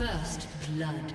First blood.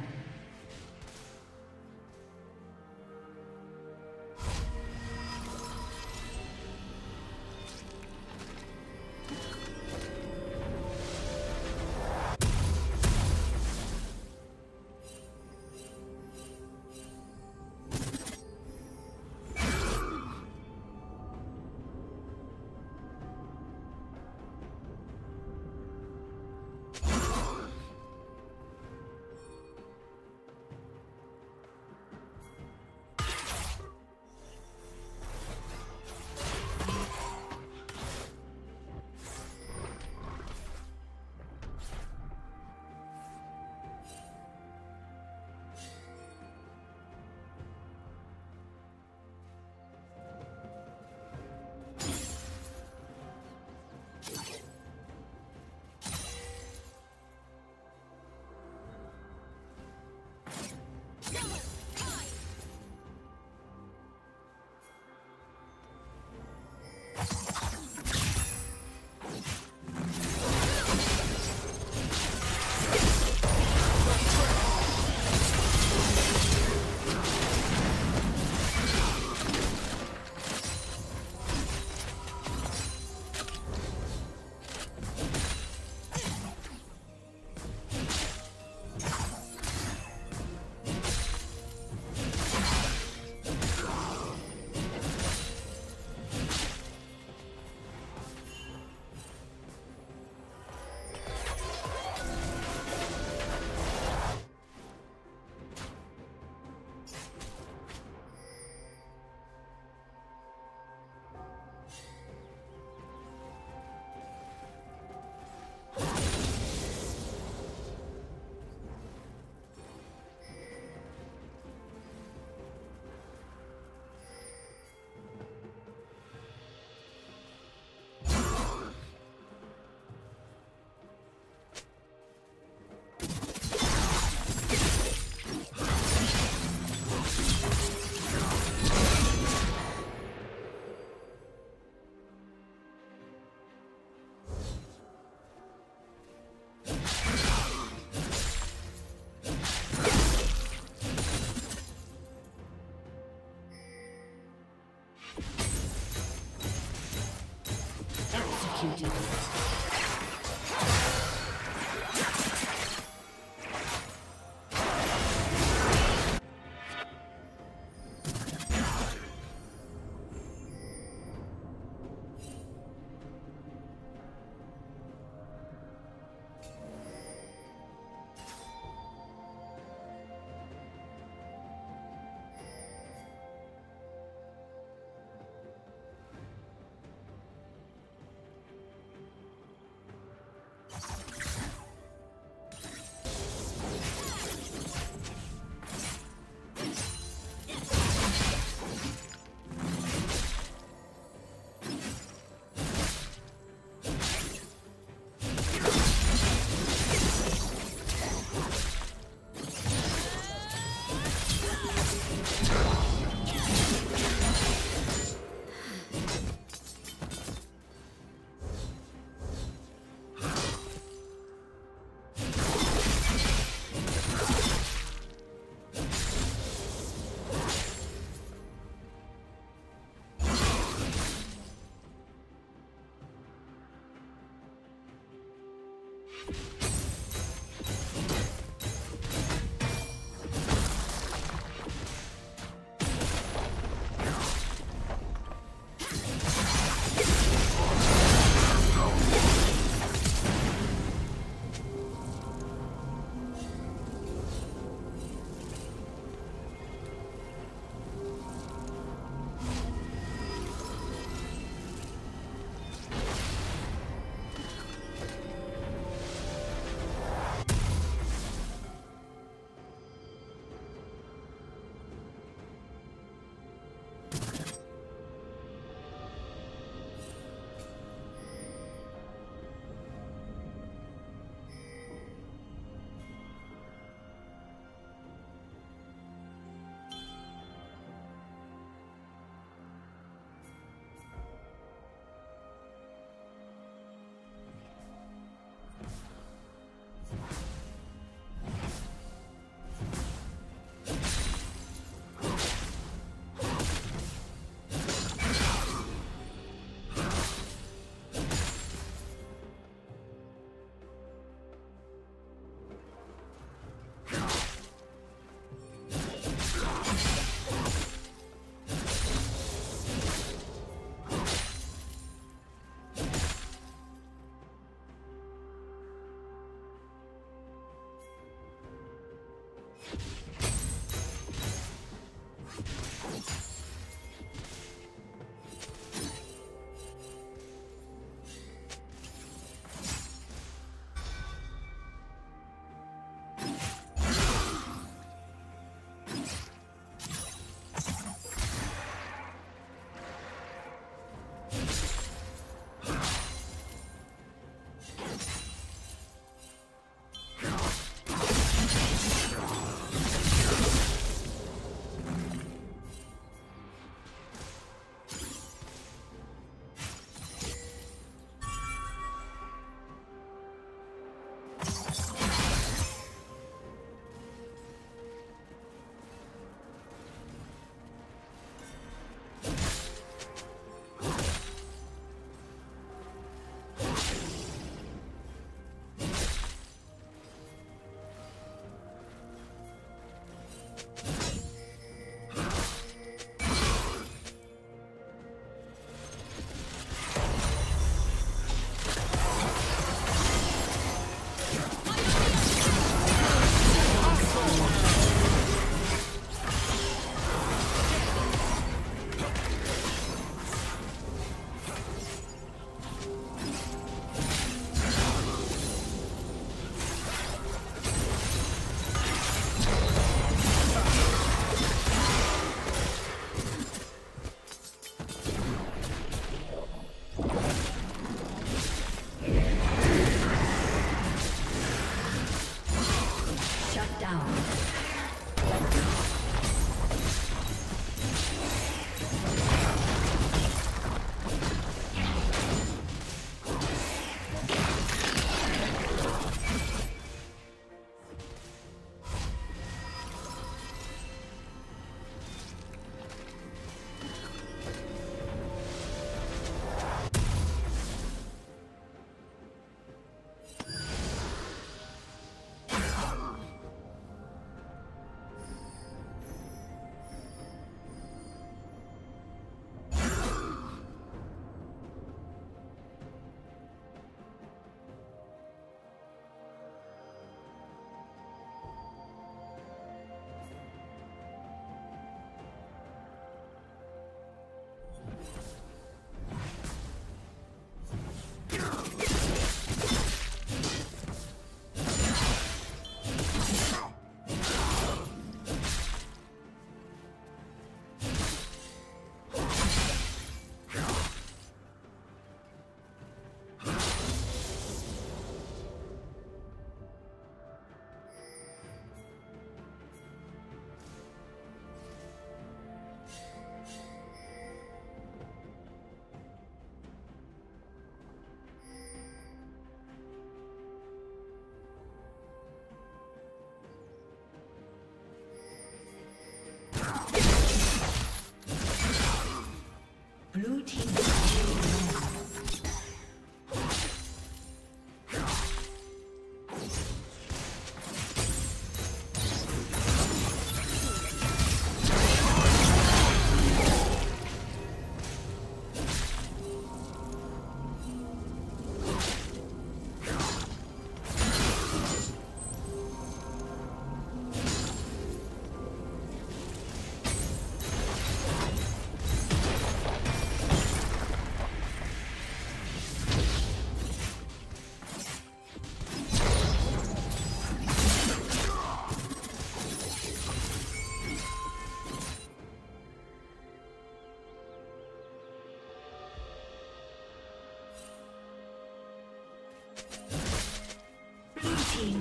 Executed.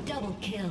Double kill.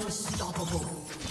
Unstoppable.